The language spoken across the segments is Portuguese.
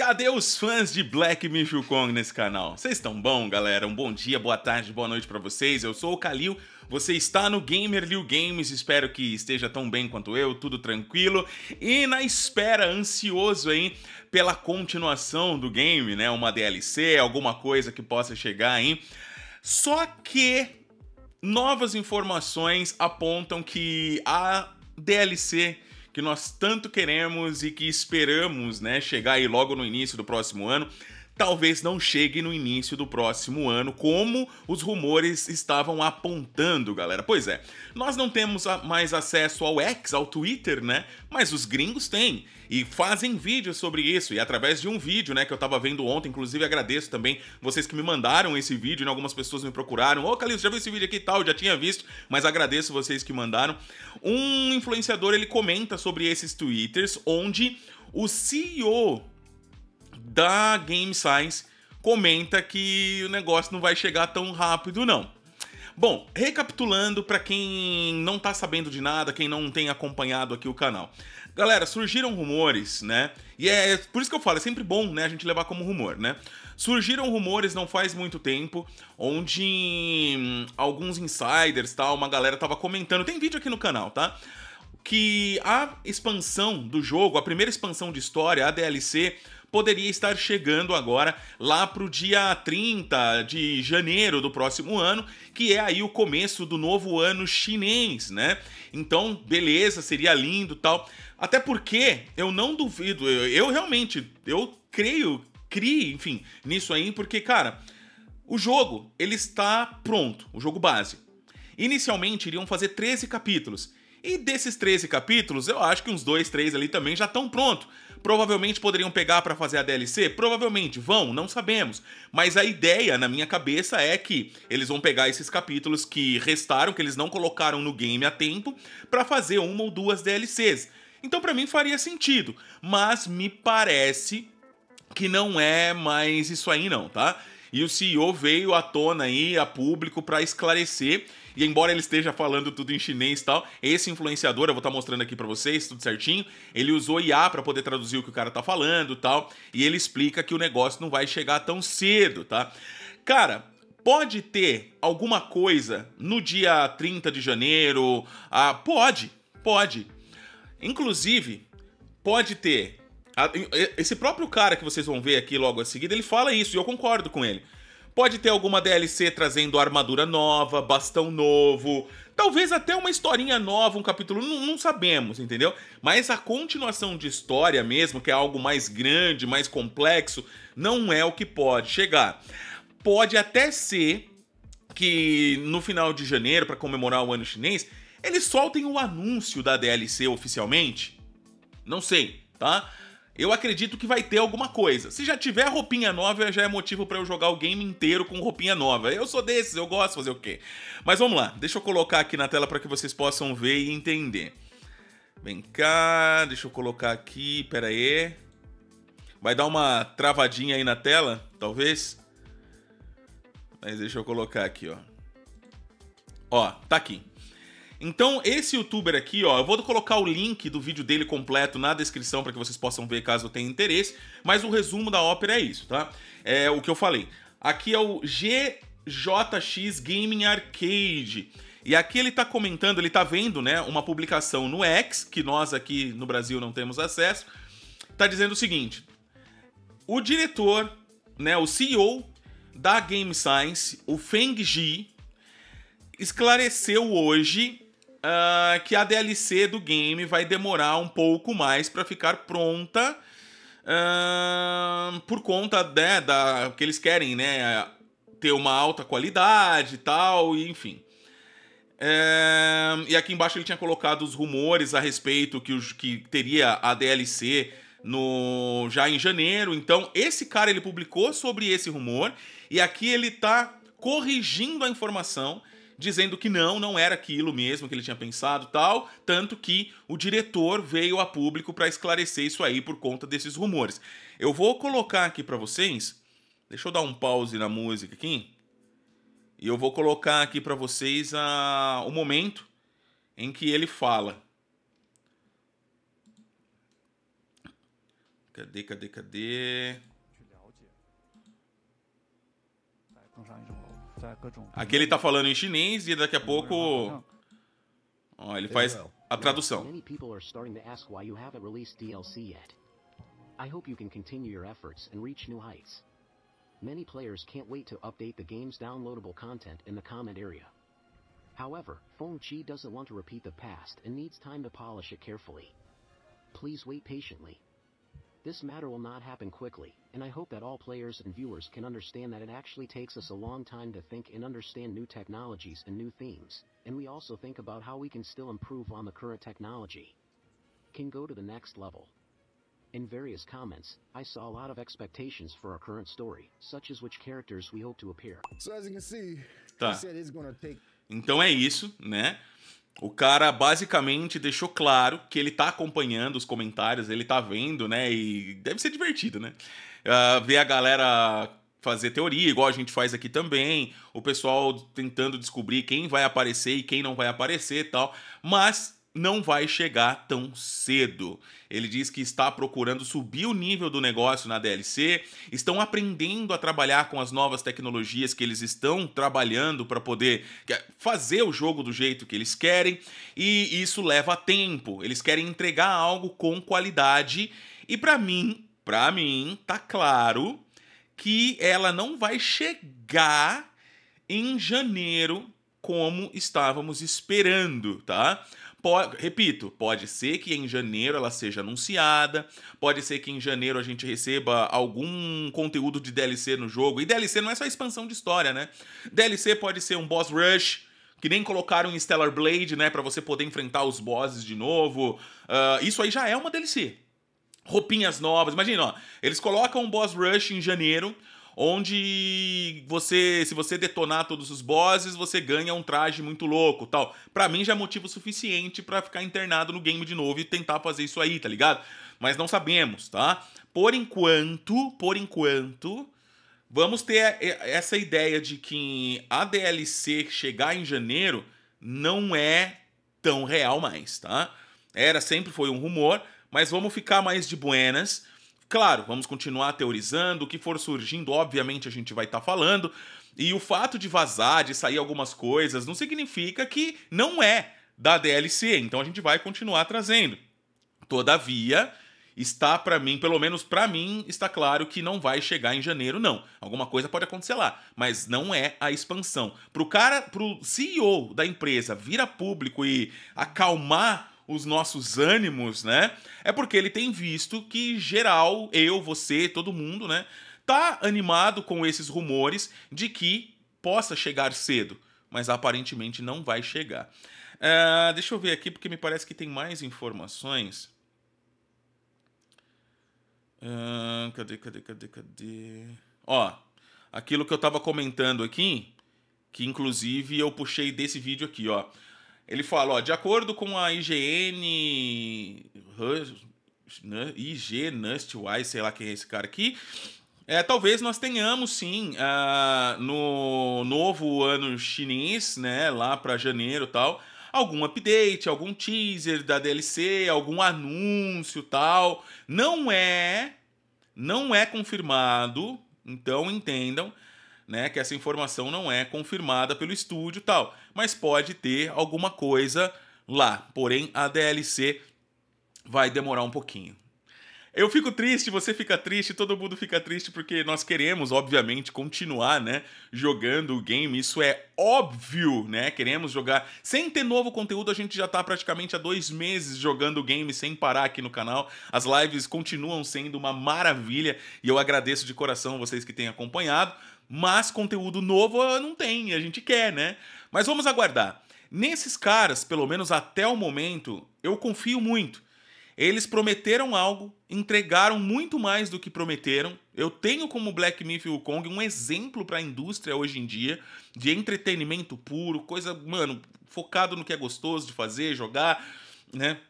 cadê os fãs de Black Myth Kong nesse canal? Vocês estão bom, galera? Um bom dia, boa tarde, boa noite para vocês. Eu sou o Kalil, você está no Gamer Liu Games, espero que esteja tão bem quanto eu, tudo tranquilo. E na espera, ansioso aí pela continuação do game, né? Uma DLC, alguma coisa que possa chegar aí. Só que novas informações apontam que a DLC que nós tanto queremos e que esperamos, né, chegar aí logo no início do próximo ano, talvez não chegue no início do próximo ano, como os rumores estavam apontando, galera. Pois é, nós não temos mais acesso ao X, ao Twitter, né? Mas os gringos têm e fazem vídeos sobre isso. E através de um vídeo, né, que eu tava vendo ontem, inclusive agradeço também vocês que me mandaram esse vídeo, né? Algumas pessoas me procuraram. Ô, oh, Calil, já viu esse vídeo aqui e tal? Já tinha visto, mas agradeço vocês que mandaram. Um influenciador, ele comenta sobre esses twitters, onde o CEO da Game Science comenta que o negócio não vai chegar tão rápido, não. Bom, recapitulando para quem não tá sabendo de nada, quem não tem acompanhado aqui o canal. Galera, surgiram rumores, né? E é por isso que eu falo, é sempre bom, né, a gente levar como rumor, né? Surgiram rumores não faz muito tempo, onde hum, alguns insiders, tal, uma galera tava comentando, tem vídeo aqui no canal, tá? Que a expansão do jogo, a primeira expansão de história, a DLC, poderia estar chegando agora lá para o dia 30 de janeiro do próximo ano, que é aí o começo do novo ano chinês, né? Então, beleza, seria lindo tal. Até porque eu não duvido, eu, eu realmente, eu creio, crie, enfim, nisso aí, porque, cara, o jogo, ele está pronto, o jogo base. Inicialmente iriam fazer 13 capítulos. E desses 13 capítulos, eu acho que uns 2, 3 ali também já estão prontos. Provavelmente poderiam pegar para fazer a DLC? Provavelmente vão, não sabemos. Mas a ideia na minha cabeça é que eles vão pegar esses capítulos que restaram, que eles não colocaram no game a tempo, para fazer uma ou duas DLCs. Então para mim faria sentido, mas me parece que não é mais isso aí não, tá? E o CEO veio à tona aí, a público, para esclarecer e embora ele esteja falando tudo em chinês e tal, esse influenciador, eu vou estar tá mostrando aqui para vocês, tudo certinho, ele usou IA para poder traduzir o que o cara tá falando e tal, e ele explica que o negócio não vai chegar tão cedo, tá? Cara, pode ter alguma coisa no dia 30 de janeiro? Ah, pode, pode. Inclusive, pode ter. Esse próprio cara que vocês vão ver aqui logo a seguir, ele fala isso e eu concordo com ele. Pode ter alguma DLC trazendo armadura nova, bastão novo, talvez até uma historinha nova, um capítulo, não, não, sabemos, entendeu? Mas a continuação de história mesmo, que é algo mais grande, mais complexo, não é o que pode chegar. Pode até ser que no final de janeiro, para comemorar o ano chinês, eles soltem o anúncio da DLC oficialmente. Não sei, tá? Eu acredito que vai ter alguma coisa. Se já tiver roupinha nova, já é motivo para eu jogar o game inteiro com roupinha nova. Eu sou desses, eu gosto de fazer o quê? Mas vamos lá, deixa eu colocar aqui na tela para que vocês possam ver e entender. Vem cá, deixa eu colocar aqui, pera aí. Vai dar uma travadinha aí na tela, talvez. Mas deixa eu colocar aqui, ó. Ó, tá aqui. Então, esse youtuber aqui, ó, eu vou colocar o link do vídeo dele completo na descrição para que vocês possam ver caso tenham interesse, mas o resumo da ópera é isso, tá? É o que eu falei. Aqui é o GJX Gaming Arcade. E aqui ele tá comentando, ele tá vendo, né, uma publicação no X, que nós aqui no Brasil não temos acesso, tá dizendo o seguinte: o diretor, né, o CEO da Game Science, o Feng Ji, esclareceu hoje uh, que a DLC do game vai demorar um pouco mais para ficar pronta uh, por conta né, da que eles querem, né, ter uma alta qualidade e tal, e enfim. Uh, e aqui embaixo ele tinha colocado os rumores a respeito que, os, que teria a DLC no já em janeiro. Então, esse cara ele publicou sobre esse rumor e aqui ele está corrigindo a informação dizendo que não, não era aquilo mesmo que ele tinha pensado tal, tanto que o diretor veio a público para esclarecer isso aí por conta desses rumores. Eu vou colocar aqui para vocês, deixa eu dar um pause na música aqui, e eu vou colocar aqui para vocês a, o momento em que ele fala. cadê, cadê, cadê? Aqui ele tá falando em chinês e daqui a pouco. Ó, ele faz a tradução. Many people are starting to ask why you haven't released DLC yet. I hope you can continue your efforts and reach new heights. Many players can't wait to update the game's downloadable content in the comment area. However, Feng Chi doesn't want to repeat the past and needs time to polish it carefully. Please wait patiently. This matter will not happen quickly, and I hope that all players and viewers can understand that it actually takes us a long time to think and understand new technologies and new themes, and we also think about how we can still improve on the current technology. Can go to the next level. In various comments, I saw a lot of expectations for our current story, such as which characters we hope to appear. So as you can see, Tá. he said it's gonna take Então é isso, né? O cara basicamente deixou claro que ele tá acompanhando os comentários, ele tá vendo, né? E deve ser divertido, né? Ah, ver a galera fazer teoria, igual a gente faz aqui também, o pessoal tentando descobrir quem vai aparecer e quem não vai aparecer e tal, mas não vai chegar tão cedo. Ele diz que está procurando subir o nível do negócio na DLC, estão aprendendo a trabalhar com as novas tecnologias que eles estão trabalhando para poder que- fazer o jogo do jeito que eles querem, e isso leva tempo. Eles querem entregar algo com qualidade, e para mim, para mim, tá claro que ela não vai chegar em janeiro como estávamos esperando, tá? Repito, pode ser que em janeiro ela seja anunciada, pode ser que em janeiro a gente receba algum conteúdo de DLC no jogo. E DLC não é só expansão de história, né? DLC pode ser um boss rush, que nem colocaram em Stellar Blade, né, Pra você poder enfrentar os bosses de novo. Ah, isso aí já é uma DLC roupinhas novas. Imagina, ó, eles colocam um boss rush em janeiro, onde você, se você detonar todos os bosses, você ganha um traje muito louco, tal. Pra mim já é motivo suficiente pra ficar internado no game de novo e tentar fazer isso aí, tá ligado? Mas não sabemos, tá? Por enquanto, por enquanto, vamos ter essa ideia de que a DLC chegar em janeiro não é tão real mais, tá? Era, sempre foi um rumor, mas vamos ficar mais de buenas. Claro, vamos continuar teorizando, o que for surgindo, obviamente a gente vai estar falando. E o fato de vazar, de sair algumas coisas, não significa que não é da DLC, então a gente vai continuar trazendo. Todavia, está pra mim, pelo menos pra mim, está claro que não vai chegar em janeiro, não. Alguma coisa pode acontecer lá, mas não é a expansão. Pro cara, pro CEO da empresa vir a público e acalmar os nossos ânimos, né? É porque ele tem visto que geral, eu, você, todo mundo, né, tá animado com esses rumores de que possa chegar cedo, mas aparentemente não vai chegar. Ah, deixa eu ver aqui porque me parece que tem mais informações. Ah, cadê, cadê, cadê, cadê? Ó, aquilo que eu tava comentando aqui, que inclusive eu puxei desse vídeo aqui, ó. Ele fala, ó, de acordo com a IGN, Hus- N- IG Nustwise, sei lá quem é esse cara aqui, é, talvez nós tenhamos sim ah, no novo ano chinês, né, lá para janeiro e tal, algum update, algum teaser da DLC, algum anúncio tal. Não é, não é confirmado, então entendam, né, que essa informação não é confirmada pelo estúdio tal, mas pode ter alguma coisa lá. Porém, a DLC vai demorar um pouquinho. Eu fico triste, você fica triste, todo mundo fica triste porque nós queremos, obviamente, continuar, né, jogando o game. Isso é óbvio, né? Queremos jogar sem ter novo conteúdo. A gente já tá praticamente há dois meses jogando o game sem parar aqui no canal. As lives continuam sendo uma maravilha e eu agradeço de coração vocês que têm acompanhado. Mas conteúdo novo não tem, a gente quer, né? Mas vamos aguardar. Nesses caras, pelo menos até o momento, eu confio muito. Eles prometeram algo, entregaram muito mais do que prometeram. Eu tenho como Black Myth Wukong um exemplo para a indústria hoje em dia de entretenimento puro, coisa, mano, focado no que é gostoso de fazer, jogar, né?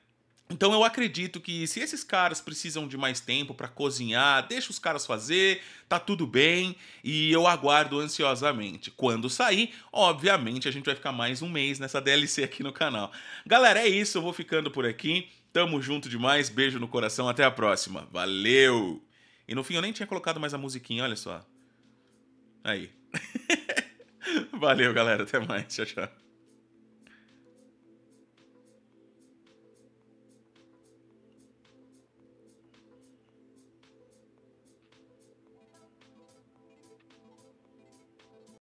Então eu acredito que se esses caras precisam de mais tempo para cozinhar, deixa os caras fazer, tá tudo bem e eu aguardo ansiosamente. Quando sair, obviamente a gente vai ficar mais um mês nessa DLC aqui no canal. Galera, é isso, eu vou ficando por aqui. Tamo junto demais, beijo no coração, até a próxima. Valeu! E no fim eu nem tinha colocado mais a musiquinha, olha só. Aí. Valeu, galera, até mais. Tchau, tchau.